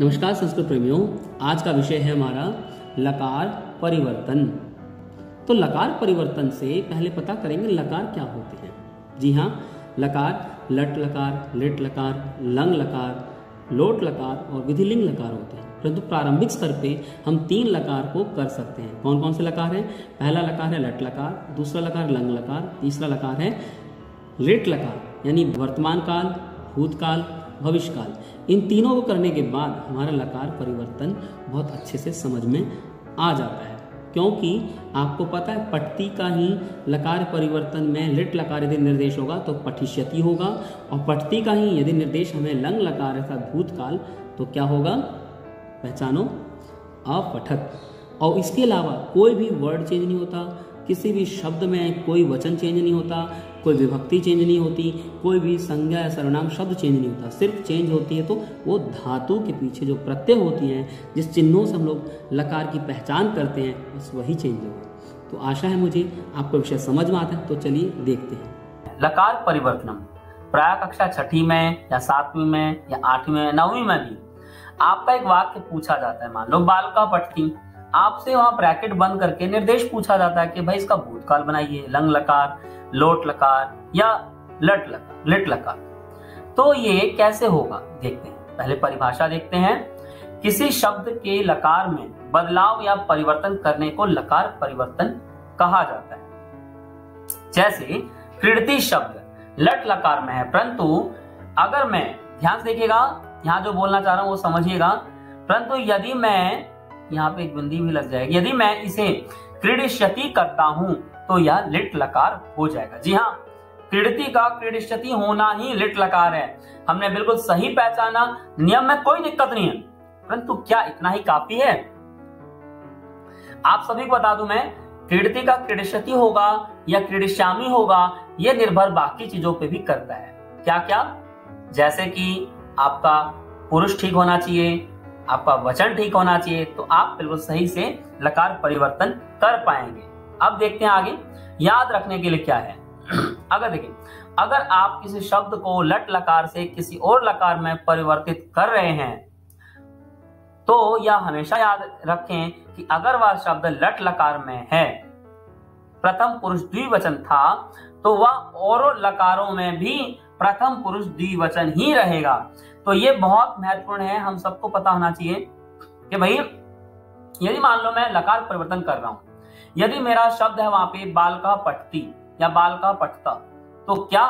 नमस्कार संस्कृत प्रेमियों, आज का विषय है हमारा लकार परिवर्तन। तो लकार परिवर्तन से पहले पता करेंगे लकार क्या होते हैं। जी हाँ लकार लट लकार, लिट लकार, लंग लकार, लोट लकार और विधिलिंग लकार होते हैं। परंतु प्रारंभिक स्तर पे हम तीन लकार को कर सकते हैं। कौन कौन से लकार हैं? पहला लकार है लट लकार, दूसरा लकार लंग लकार, तीसरा लकार है लिट लकार, यानी वर्तमान काल, भूतकाल भविष्य काल इन तीनों को करने के बाद हमारा लकार परिवर्तन बहुत अच्छे से समझ में आ जाता है। क्योंकि आपको पता है, पट्टी का ही लकार परिवर्तन में लिट लकार यदि निर्देश होगा तो पठिष्यति होगा, और पट्टी का ही यदि निर्देश हमें लंग लकार अर्थात भूतकाल तो क्या होगा? पहचानो, अपठत। और इसके अलावा कोई भी वर्ड चेंज नहीं होता, किसी भी शब्द में कोई वचन चेंज नहीं होता कोई विभक्ति चेंज नहीं होती, कोई भी संज्ञा या सर्वनाम शब्द चेंज नहीं होता, सिर्फ़ चेंज होती है तो वो धातु के पीछे जो प्रत्यय होती हैं, जिस चिन्हों से हम लोग लकार की पहचान करते हैं, बस वही चेंज होगा। तो आशा है मुझे आपको विषय समझ में आता है तो चलिए देखते हैं। लकार परिवर्तनम, प्राय कक्षा छठी में या सातवीं में या आठवीं में नौवीं में भी। आपका एक वाक्य पूछा जाता है, मान लो बालका पटती आपसे वहाँ ब्रैकेट बंद करके निर्देश पूछा जाता है कि भाई इसका भूतकाल बनाइए, लंग लकार। लोट लकार या लट लकार लिट लकार। तो ये कैसे होगा? देखते हैं। पहले परिभाषा देखते हैं। किसी शब्द के लकार में बदलाव या परिवर्तन करने को लकार परिवर्तन कहा जाता है। जैसे क्रीड़ती शब्द लट लकार में है, परंतु अगर मैं, ध्यान से देखिएगा, यहाँ जो बोलना चाह रहा हूँ वो समझिएगा। परंतु यदि मैं, यहाँ पे एक बिंदी भी लग जाएगी। यदि मैं इसे क्रीडिष्यति करता हूँ तो यह लिट लकार हो जाएगा। जी हाँ क्रीड़ती का क्रीडिष्यति होना ही लिट लकार है। हमने बिल्कुल सही पहचाना, नियम में कोई दिक्कत नहीं है। परंतु क्या इतना ही काफ़ी है? आप सभी को बता दूँ मैं, क्रीड़ती का क्रीडिष्यति होगा या क्रीडिश्यामी होगा यह निर्भर बाकी चीज़ों पे भी करता है। क्या क्या जैसे कि आपका पुरुष ठीक होना चाहिए आपका वचन ठीक होना चाहिए तो आप बिल्कुल सही से लकार परिवर्तन कर पाएँगे। अब देखते हैं आगे, याद रखने के लिए क्या है? अगर देखिए, अगर आप किसी शब्द को लट लकार से किसी और लकार में परिवर्तित कर रहे हैं तो यह हमेशा याद रखें कि अगर वह शब्द लट लकार में है, प्रथम पुरुष द्विवचन था तो वह और लकारों में भी प्रथम पुरुष द्विवचन ही रहेगा। तो ये बहुत महत्वपूर्ण है, हम सबको पता होना चाहिए कि भाई, यदि मान लो मैं लकार परिवर्तन कर रहा हूँ, यदि मेरा शब्द है वहाँ पे बाल का पटती या बाल का पटता तो क्या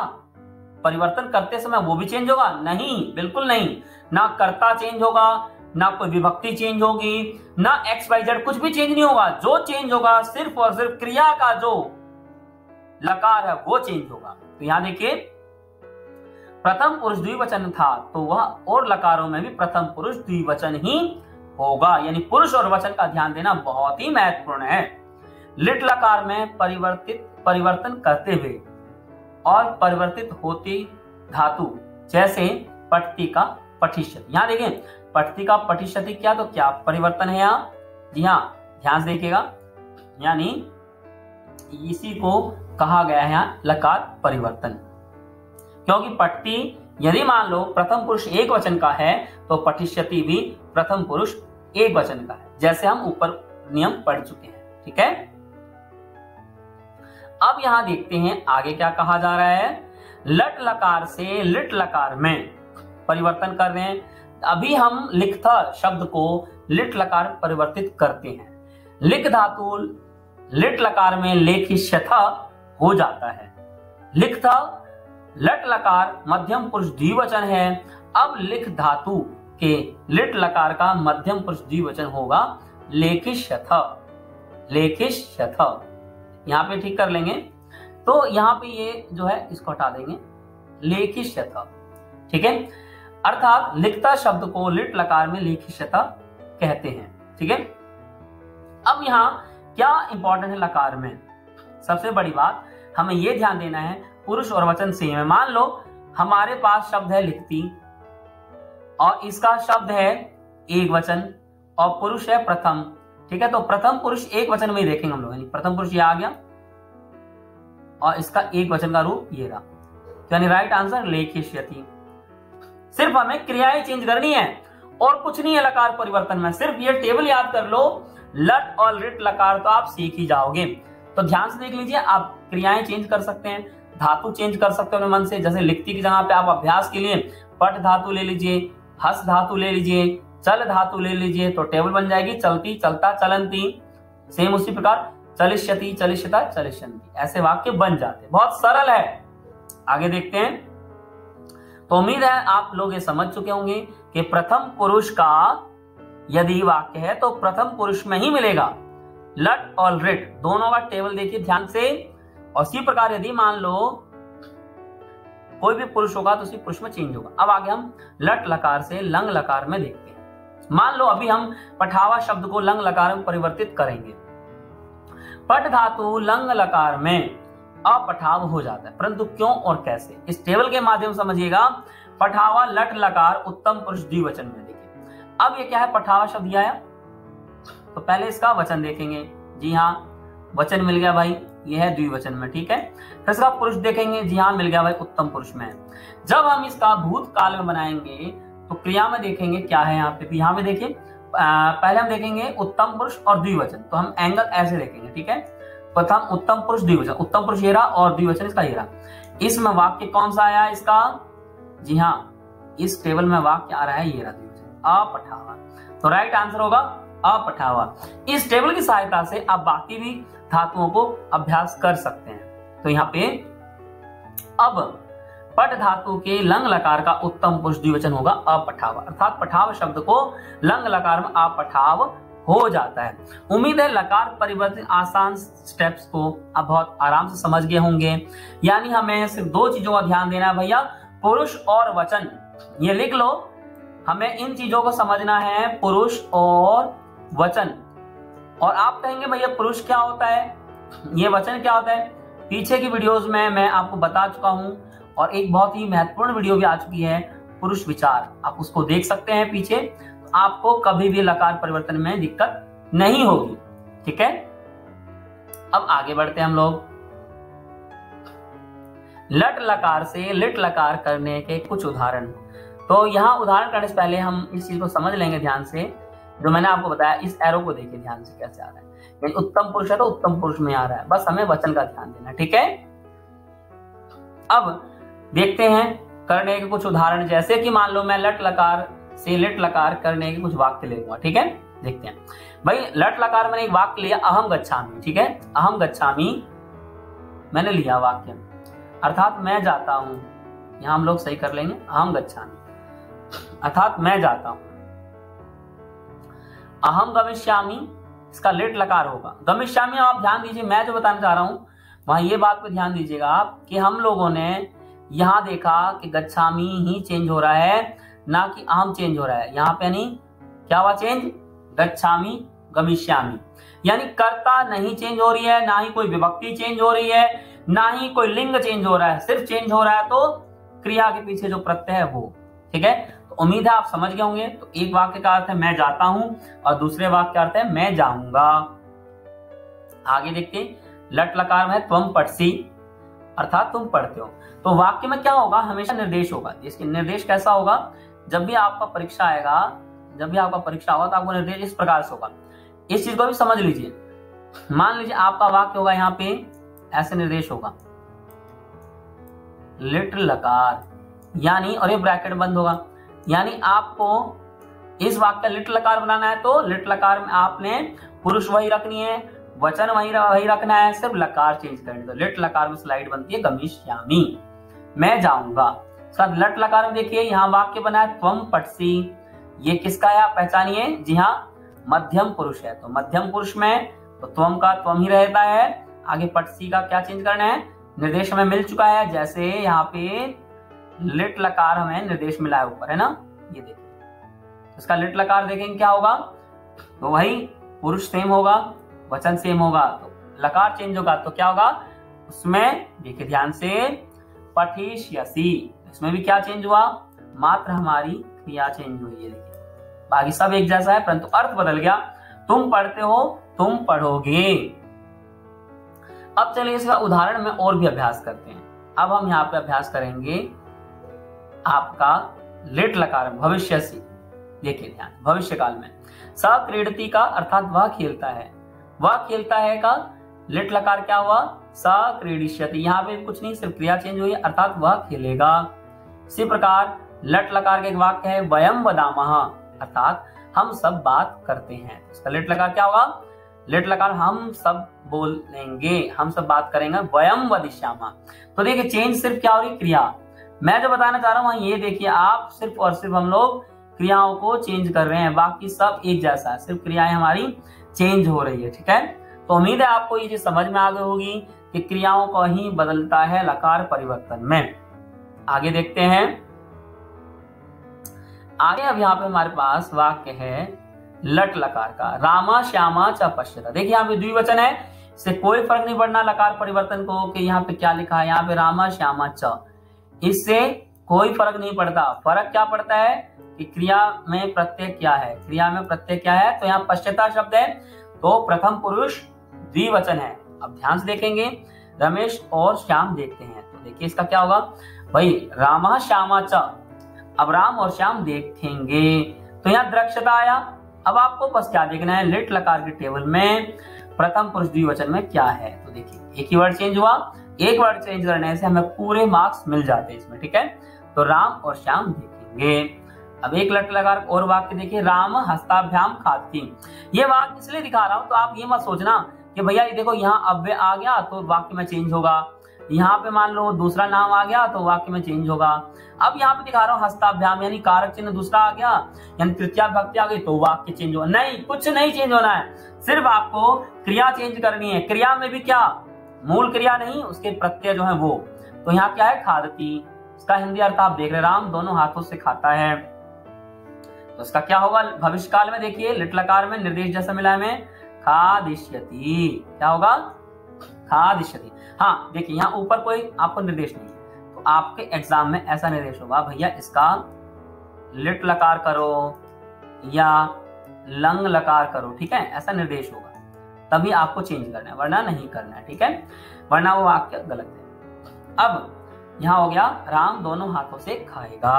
परिवर्तन करते समय वो भी चेंज होगा? नहीं, बिल्कुल नहीं। ना कर्ता चेंज होगा, ना कोई विभक्ति चेंज होगी, ना एक्स वाई जेड कुछ भी चेंज नहीं होगा। जो चेंज होगा, सिर्फ़ और सिर्फ़ क्रिया का जो लकार है, वो चेंज होगा। तो यहाँ देखिए प्रथम पुरुष द्विवचन था तो वह और लकारों में भी प्रथम पुरुष द्विवचन ही होगा। यानी पुरुष और वचन का ध्यान देना बहुत ही महत्वपूर्ण है। लिट लकार में परिवर्तित, परिवर्तन करते हुए और परिवर्तित होती धातु, जैसे पट्टी का पठिष्य यहाँ देखें पट्टी का पठिष्यति क्या तो क्या परिवर्तन है यहाँ? जी हाँ ध्यान से देखिएगा। यानी इसी को कहा गया है यहाँ, लकार परिवर्तन। क्योंकि पट्टी यदि मान लो प्रथम पुरुष एक वचन का है तो पठिष्यति भी प्रथम पुरुष एक वचन का है। जैसे हम ऊपर नियम पढ़ चुके हैं, ठीक है? अब यहाँ देखते हैं आगे क्या कहा जा रहा है। लट लकार से लिट लकार में परिवर्तन कर रहे हैं। अभी हम लिखता शब्द को लिट लकार परिवर्तित करते हैं। लिख धातु लिट लकार में लेखिष्यथा हो जाता है। लिखता लट लकार मध्यम पुरुष द्विवचन है। अब लिख धातु के लिट लकार का मध्यम पुरुष द्विवचन होगा। लेखिष्यथ। लेखिष्यथ। यहाँ पे ठीक कर लेंगे। तो यहाँ पे ये जो है, इसको हटा देंगे। लेखिष्यथ। ठीक है? अर्थात लिखता शब्द को लिट लकार में लेखिष्यथा कहते हैं। ठीक है? अब यहाँ क्या इंपॉर्टेंट है लकार में? सबसे बड़ी बात, हमें यह ध्यान देना है पुरुष और वचन सेम है। मान लो, हमारे पास शब्द है लिखती, और इसका शब्द है एक वचन, और पुरुष है प्रथम। ठीक है तो प्रथम पुरुष एक वचन में ही देखेंगे हम लोग, यानी प्रथम पुरुष ये आ गया, और इसका एक वचन का रूप ये रहा। तो यानी राइट आंसर लेखिष्यति सिर्फ़ हमें क्रियाएँ चेंज करनी है, और कुछ नहीं है लकार परिवर्तन में। सिर्फ़ ये टेबल याद कर लो, लट और लिट लकार तो आप सीख ही जाओगे। तो ध्यान से देख लीजिए, आप क्रियाएँ चेंज कर सकते हैं। धातु चेंज कर सकते हो मन से। जैसे लिखती की जगह पे आप अभ्यास के लिए पट धातु ले लीजिए, हस धातु ले लीजिए, चल धातु ले लीजिए तो टेबल बन जाएगी चलती, चलता, चलंती। सेम उसी प्रकार, चलिष्यति, चलिष्यता, चलिष्यंती। ऐसे वाक्य बन जाते बहुत सरल है। आगे देखते हैं। तो उम्मीद है आप लोग ये समझ चुके होंगे कि प्रथम पुरुष का यदि वाक्य है तो प्रथम पुरुष में ही मिलेगा। लट और रिट, दोनों का टेबल देखिए ध्यान से। और इसी प्रकार यदि मान लो कोई भी पुरुष होगा तो उसी पुरुष में चेंज होगा। अब आगे हम लट लकार से लंग लकार में देखते हैं। मान लो अभी हम पठावा शब्द को लंग लकार में परिवर्तित करेंगे। पट धातु लंग लकार में अपठाव हो जाता है। परंतु क्यों और कैसे? इस टेबल के माध्यम समझिएगा। पठावा लट लकार उत्तम पुरुष द्विवचन में देखिए। अब ये क्या है? पठावा शब्द आया। तो पहले इसका वचन देखेंगे। जी हाँ वचन मिल गया भाई यह है द्विवचन में, ठीक है? फिर इसका पुरुष देखेंगे, जी हाँ मिल गया भाई, उत्तम पुरुष में। जब हम इसका भूतकाल में बनाएँगे तो क्रिया में देखेंगे क्या है यहाँ पे? यहाँ पे देखिए पहले हम देखेंगे उत्तम पुरुष और द्विवचन तो हम एंगल ऐसे देखेंगे, ठीक है? प्रथम उत्तम पुरुष, द्विवचन, उत्तम पुरुष ये रहा और द्विवचन इसका ये रहा। इसमें वाक्य कौन सा आया इसका? जी हाँ इस टेबल में वाक्य आ रहा है, ये रहा द्विवचन। अपठावा तो राइट आंसर होगा अपठावा इस टेबल की सहायता से आप बाकी भी धातुओं को अभ्यास कर सकते हैं। तो यहाँ पे अब पट धातु के लंग लकार का उत्तम पुरुष द्विवचन होगा अपठाव। अर्थात पठाव शब्द को लंग लकार में अपठाव हो जाता है। उम्मीद है लकार परिवर्तन आसान स्टेप्स को आप बहुत आराम से समझ गए होंगे। यानी हमें सिर्फ़ दो चीज़ों का ध्यान देना है भैया, पुरुष और वचन। ये लिख लो। हमें इन चीज़ों को समझना है, पुरुष और वचन। और आप कहेंगे, भैया, पुरुष क्या होता है? ये वचन क्या होता है? पीछे की वीडियोस में मैं आपको बता चुका हूँ, और एक बहुत ही महत्वपूर्ण वीडियो भी आ चुकी है, पुरुष विचार। आप उसको देख सकते हैं पीछे। आपको कभी भी लकार परिवर्तन में दिक्कत नहीं होगी। ठीक है? अब आगे बढ़ते हैं हम लोग। लट लकार से लिट लकार करने के कुछ उदाहरण। तो यहाँ उदाहरण करने से पहले हम इस चीज़ को समझ लेंगे ध्यान से। जो मैंने आपको बताया, इस एरो को देखिए ध्यान से कैसे आ रहा है। उत्तम पुरुष है तो उत्तम पुरुष में आ रहा है। बस हमें वचन का ध्यान देना ठीक है? अब देखते हैं करने के कुछ उदाहरण, जैसे कि मान लो मैं लट लकार से लट लकार करने के कुछ वाक्य ले लूँगा, ठीक है? देखते हैं। भाई, लट लकार मैंने एक वाक्य लिया, अहम गच्छामी, ठीक है? अहम गच्छामी मैंने लिया वाक्य। अर्थात मैं जाता हूँ, यहाँ हम लोग सही कर लेंगे, अहम गच्छामी। अर्थात मैं जाता हूँ। अहम गमिष्यामी, इसका लेट लकार होगा। गमिष्यामी, आप ध्यान दीजिए, मैं जो बताना चाह रहा हूँ, वहाँ ये बात पे ध्यान दीजिएगा आप कि हम लोगों ने यहाँ देखा कि गच्छामी ही चेंज हो रहा है, ना कि अहम चेंज हो रहा है। यहाँ पे यानी क्या हुआ चेंज गच्छामी, गमिष्यामी। यानी कर्ता नहीं चेंज हो रही है, ना ही कोई विभक्ति चेंज हो रही है, ना ही कोई लिंग चेंज हो रहा है, सिर्फ़ चेंज हो रहा है तो क्रिया के पीछे जो प्रत्यय है वो, ठीक है? उम्मीद है आप समझ गए होंगे। तो एक वाक्य का अर्थ है, मैं जाता हूँ और दूसरे वाक्य का अर्थ है, मैं जाऊँगा आगे देखते लट लकार में तुम पटसी अर्थात तुम पढ़ते हो। तो वाक्य में क्या होगा? हमेशा निर्देश होगा। इसके निर्देश कैसा होगा? जब भी आपका परीक्षा आएगा, जब भी आपका परीक्षा होगा तो आपको निर्देश इस प्रकार से होगा। इस चीज़ को भी समझ लीजिए। मान लीजिए आपका वाक्य होगा यहाँ पे, ऐसे निर्देश होगा। लिट लकार यानी, और ये ब्रैकेट बंद होगा। यानी आपको इस वाक्य का लिट लकार बनाना है तो लिट लकार में आपने पुरुष वही रखनी है, वचन वही वही रखना है, सिर्फ़ लकार चेंज करनी तो लिट लकार में स्लाइड बनती है गमीश्यामी मैं जाऊँगा। सर लट लकार में देखिए, यहाँ वाक्य बना है त्वम पटसी ये किसका है आप पहचानिए? जी हाँ मध्यम पुरुष है। तो मध्यम पुरुष में तो त्वम का त्वम ही रहता है। आगे पटसी का क्या चेंज करना है? निर्देश हमें मिल चुका है। जैसे यहाँ पे लिट लकार हमें निर्देश मिला है ऊपर, है ना? ये देखिए। इसका लिट लकार देखेंगे, क्या होगा? तो वही पुरुष सेम होगा, वचन सेम होगा। तो लकार चेंज होगा तो क्या होगा? उसमें, देखिए ध्यान से पठिश यसी इसमें भी क्या चेंज हुआ? मात्र हमारी क्रिया चेंज हुई है देखिए। बाकी सब एक जैसा है, परंतु अर्थ बदल गया। तुम पढ़ते हो, तुम पढ़ोगे। अब चलिए इसका उदाहरण में और भी अभ्यास करते हैं। अब हम यहाँ पे अभ्यास करेंगे। आपका लेट लकार भविष्य देखिए ध्यान, भविष्य काल में। स क्रीडती का अर्थात वह खेलता है। वह खेलता है का? लिट लकार क्या हुआ? स क्रीडिष्यति यहाँ पे कुछ नहीं, सिर्फ़ क्रिया चेंज हुई, अर्थात वह खेलेगा। इसी प्रकार, लट लकार के एक वाक्य है वयम वदामह अर्थात हम सब बात करते हैं। इसका लिट लकार क्या होगा? लिट लकार हम सब बोलेंगे, हम सब बात करेंगे वयम वदिश्यामा तो देखिए चेंज सिर्फ़ क्या हो रही? क्रिया। मैं जो बताना चाह रहा हूँ ये देखिए, आप सिर्फ़ और सिर्फ़ हम लोग क्रियाओं को चेंज कर रहे हैं, बाकी सब एक जैसा है। सिर्फ़ क्रियाएँ हमारी चेंज हो रही है, ठीक है? तो उम्मीद है आपको ये चीज़ समझ में आ गई होगी कि क्रियाओं को ही बदलता है लकार परिवर्तन में। आगे देखते हैं। आगे अब यहाँ पे हमारे पास वाक्य है, लट लकार का, रामा श्यामा च पश्यता। देखिए यहाँ पे द्विवचन है, इससे कोई फ़र्क नहीं पड़ना लकार परिवर्तन को कि यहाँ पे क्या लिखा है, यहाँ पे रामा श्यामा च। इससे कोई फ़र्क नहीं पड़ता। फ़र्क क्या पड़ता है कि क्रिया में प्रत्यय क्या है? क्रिया में प्रत्यय क्या है? तो यहाँ पश्चता शब्द है। तो प्रथम पुरुष द्विवचन है। अब ध्यान से देखेंगे। रमेश और श्याम देखते हैं। तो देखिए इसका क्या होगा? भाई, रामा, श्यामा, च। अब राम और श्याम देखेंगे। तो यहाँ दृक्षता आया। अब आपको बस क्या देखना है? लिट लकार के टेबल में प्रथम पुरुष द्विवचन में क्या है? तो देखिए, एक ही वर्ड चेंज हुआ। एक वर्ड चेंज करने से हमें पूरे मार्क्स मिल जाते हैं इसमें, ठीक है? तो राम और श्याम देखेंगे। अब एक लट लगा और वाक्य देखिए, राम हस्ताभ्याम खाती ये वाक्य इसलिए दिखा रहा हूँ तो आप ये मत सोचना कि भैया ये देखो, यहाँ अव्य आ गया तो वाक्य में चेंज होगा। यहाँ पे मान लो दूसरा नाम आ गया तो वाक्य में चेंज होगा। अब यहाँ पे दिखा रहा हूँ, हस्ताभ्याम, यानी कारक चिन्ह दूसरा आ गया, यानी तृतीया भक्ति आ गई तो वाक्य चेंज होगा। नहीं, कुछ नहीं चेंज होना है। सिर्फ़ आपको क्रिया चेंज करनी है। क्रिया में भी क्या? मूल क्रिया नहीं, उसके प्रत्यय जो है वो। तो यहाँ क्या है? खादती इसका हिंदी अर्थ आप देख रहे राम दोनों हाथों से खाता है। तो इसका क्या होगा? भविष्य काल में देखिए, लिटलकार में निर्देश जैसा मिला हमें, खादिष्यति। क्या होगा? खादिष्यति। हाँ देखिए, यहाँ ऊपर कोई आपको निर्देश नहीं तो आपके एग्ज़ाम में ऐसा निर्देश होगा, भैया, इसका लिट लकार करो या लंग लकार करो, ठीक है? ऐसा निर्देश होगा। तभी आपको चेंज करना है वरना नहीं करना है ठीक है? वरना वो वाक्य गलत है। अब यहाँ हो गया राम दोनों हाथों से खाएगा।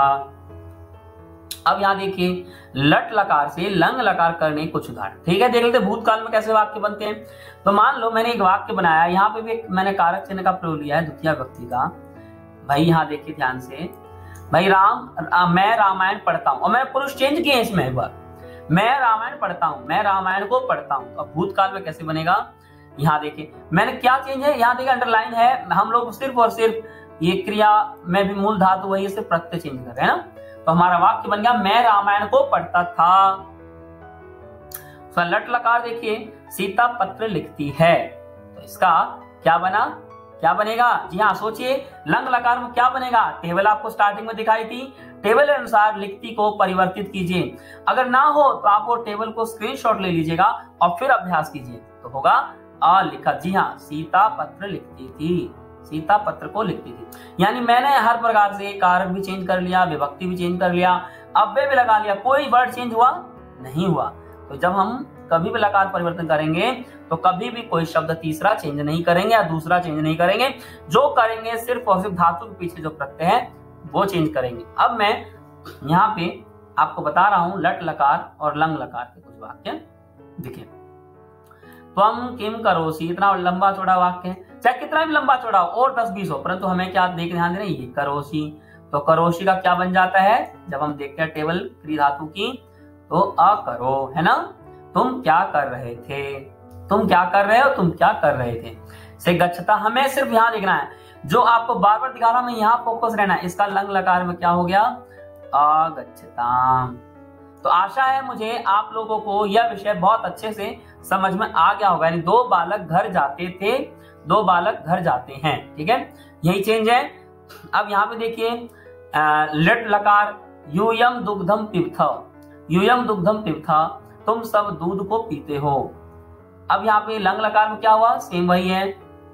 अब यहाँ देखिए लट लकार से लंग लकार करने कुछ उदाहरण ठीक है देख लेते भूतकाल में कैसे वाक्य बनते हैं। तो मान लो मैंने एक वाक्य बनाया यहाँ पे भी मैंने कारक चिन्ह का प्रयोग लिया है द्वितीय व्यक्ति का। भाई यहाँ देखिए ध्यान से। भाई राम आ, मैं रामायण पढ़ता हूँ और मैंने पुरुष चेंज किए इसमें एक बार। मैं रामायण पढ़ता हूँ, मैं रामायण को पढ़ता हूँ। अब भूतकाल में कैसे बनेगा? यहाँ देखिए, मैंने क्या चेंज है, यहाँ देखिए अंडरलाइन है, हम लोग सिर्फ़ और सिर्फ़ ये क्रिया में भी मूल धातु वही सिर्फ़ प्रत्यय चेंज कर रहे हैं ना? तो हमारा वाक्य बन गया, मैं रामायण को पढ़ता था। लट लकार देखिए, सीता पत्र लिखती है। तो इसका क्या बना? क्या बनेगा? जी हाँ सोचिए, लंग लकार में क्या बनेगा? टेबल आपको स्टार्टिंग में दिखाई थी। टेबल के अनुसार लिखती को परिवर्तित कीजिए। अगर ना हो तो आप वो टेबल को स्क्रीनशॉट ले लीजिएगा और फिर अभ्यास कीजिए। तो होगा अ लिखा जी हाँ सीता पत्र लिखती थी। सीता पत्र को लिखती थी। यानी मैंने हर प्रकार से कारक भी चेंज कर लिया, विभक्ति भी चेंज कर लिया अव्यय भी लगा लिया। कोई वर्ड चेंज हुआ? नहीं हुआ। तो जब हम कभी भी लकार परिवर्तन करेंगे तो कभी भी कोई शब्द तीसरा चेंज नहीं करेंगे या दूसरा चेंज नहीं करेंगे। जो करेंगे, सिर्फ़ और सिर्फ़ धातु के पीछे जो प्रत्यय है, वो चेंज करेंगे। अब मैं यहाँ पे आपको बता रहा हूँ लट लकार और लंग लकार के कुछ वाक्य। दिखे तुम किम करोसी, इतना लंबा चौड़ा वाक्य है। चाहे कितना भी लंबा चौड़ा हो, और दस बीस हो, परंतु हमें क्या देख ध्यान देना ये करोसी। तो करोशी का क्या बन जाता है? जब हम देखते हैं टेबल क्री धातु की तो अ करो है ना? तुम क्या कर रहे थे? तुम क्या कर रहे हो? तुम क्या कर रहे थे? से गच्छता हमें सिर्फ़ यहाँ देखना है। जो आपको बार बार दिखा रहा हूँ यहाँ फोकस रहना है। इसका लंग लकार में क्या हो गया? अगच्छताम तो आशा है मुझे आप लोगों को यह विषय बहुत अच्छे से समझ में आ गया होगा। यानी दो बालक घर जाते थे। दो बालक घर जाते हैं। ठीक है? यही चेंज है। अब यहाँ पे देखिए लट लकार, यूयम दुग्धम पिथ यूयम दुग्धम पिथ तुम सब दूध को पीते हो। अब यहाँ पे लंग लकार में क्या हुआ? सेम वही है।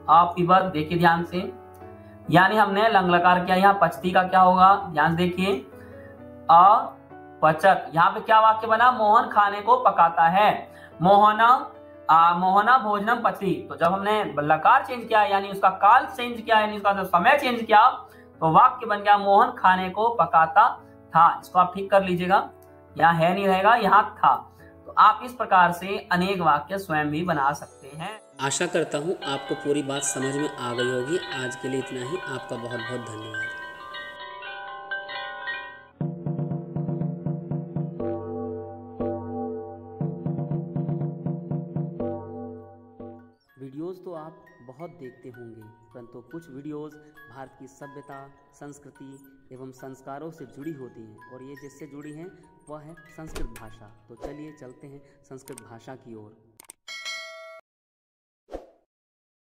आप पिबत देखिए ध्यान से। यानी हमने लंग लकार किया। यहाँ पचती का क्या होगा? ध्यान देखिए। अपचत यहाँ पे क्या वाक्य बना? मोहन खाने को पकाता है। मोहना आ, मोहना भोजनम पचती। तो जब हमने लकार चेंज किया यानी उसका काल चेंज किया यानी उसका समय चेंज किया तो वाक्य बन गया मोहन खाने को पकाता था। इसको आप ठीक कर लीजिएगा। यहाँ है नहीं रहेगा यहाँ था। आप इस प्रकार से अनेक वाक्य स्वयं भी बना सकते हैं। आशा करता हूँ आपको पूरी बात समझ में आ गई होगी। आज के लिए इतना ही। आपका बहुत बहुत धन्यवाद। वीडियोस तो आप बहुत देखते होंगे परंतु कुछ वीडियोस भारत की सभ्यता संस्कृति एवं संस्कारों से जुड़ी होती हैं और ये जिससे जुड़ी हैं वह है संस्कृत भाषा। तो चलिए चलते हैं संस्कृत भाषा की ओर।